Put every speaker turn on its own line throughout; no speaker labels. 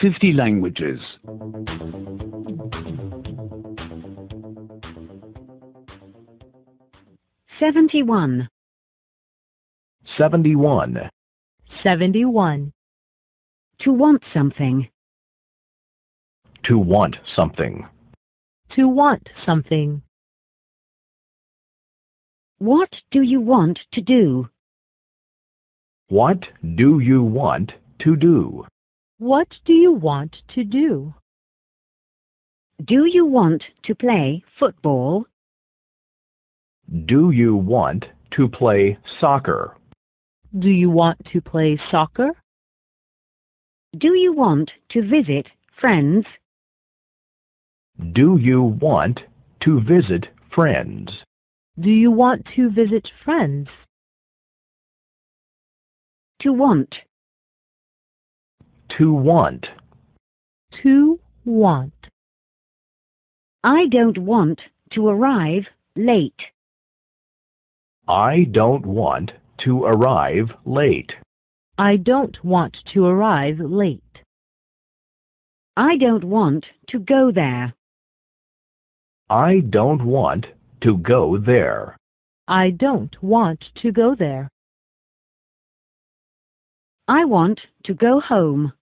50 languages.
71.
71.
71.
To want something.
To want something.
To want something.
What do you want to do?
What do you want to do?
What do you want to do?
Do you want to play football?
Do you want to play soccer?
Do you want to play soccer?
Do you want to visit friends?
Do you want to visit friends?
Do you want to visit friends?
To want.
To want.
To want.
I don't want to arrive late.
I don't want to arrive late.
I don't want to arrive late.
I don't want to go there.
I don't want to go there.
I don't want to go there.
I want to go home.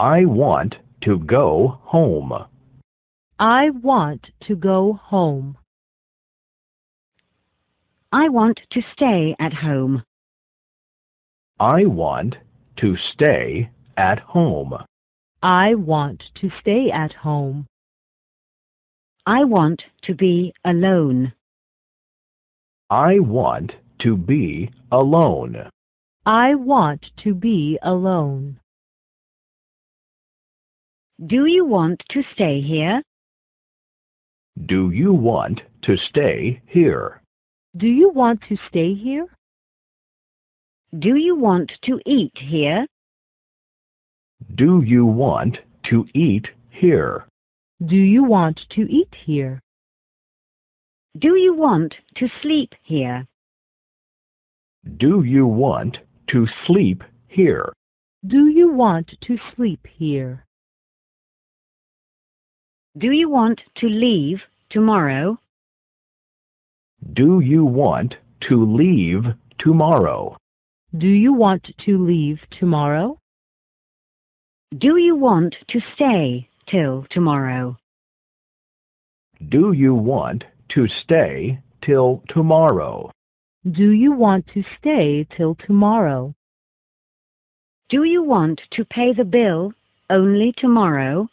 I want to go home.
I want to go home.
I want to stay at home.
I want to stay at home.
I want to stay at home.
I want to be alone.
I want to be alone.
I want to be alone.
Do you want to stay here?
Do you want to stay here?
Do you want to stay here?
Do you want to eat here?
Do you want to eat here?
Do you want to eat here?
Do you want to sleep here?
Do you want to sleep here?
Do you want to sleep here?
Do you want to leave tomorrow?
Do you want to leave tomorrow?
Do you want to leave tomorrow?
Do you want to stay till tomorrow?
Do you want to stay till tomorrow?
Do you want to stay till tomorrow?
Do you want to pay the bill only tomorrow?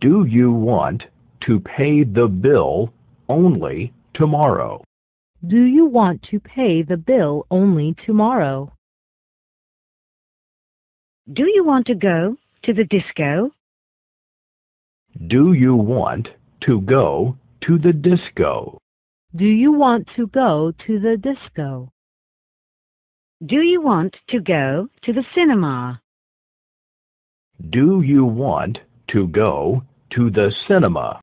Do you want to pay the bill only tomorrow?
Do you want to pay the bill only tomorrow?
Do you want to go to the disco?
Do you want to go to the disco?
Do you want to go to the disco?
Do you want to go to the cinema?
Do you want to go to the cinema?